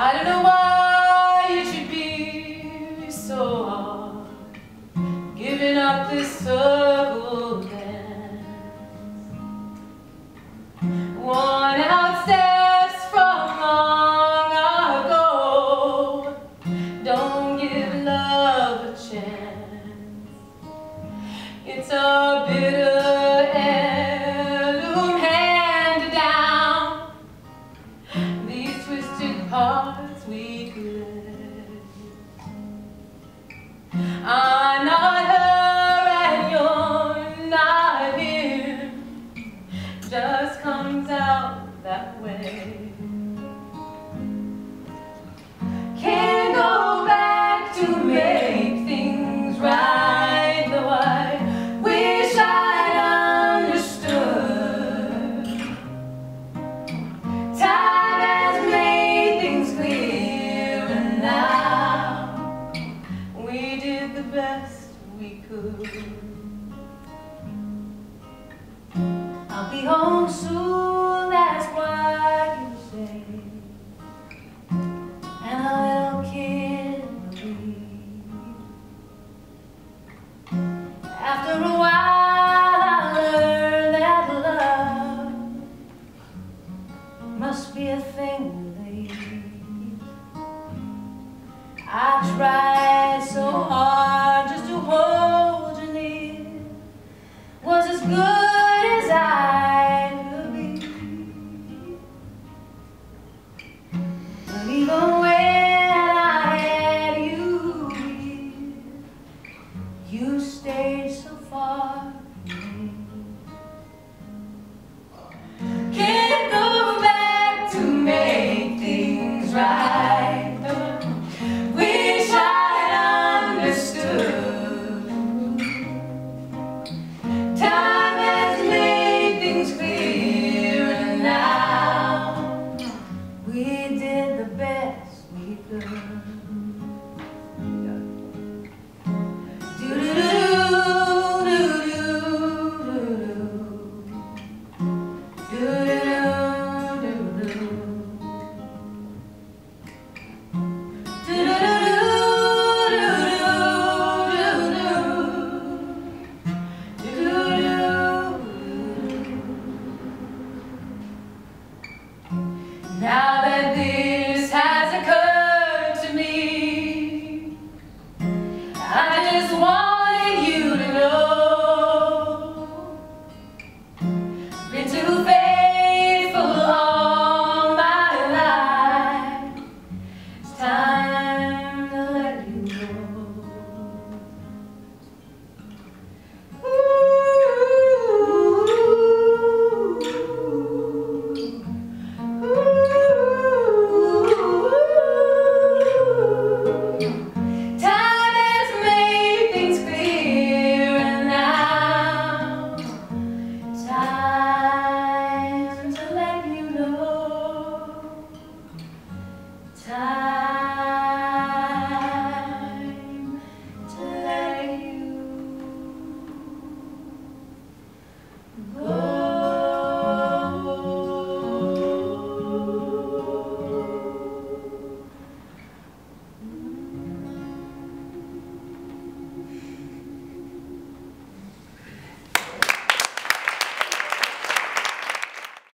I don't know why it should be so hard giving up this circle dance. Worn out steps from long ago. Don't give love a chance. It's a bitter hearts we. I'm not her and you're not him. Just comes out that way. Could. I'll be home soon, that's what you say. And a little kid believe. After a while, I learned that love must be a thing you stayed so far. Can't go back to make things right. Wish I'd understood. Time has made things clear, and now we did the best we could.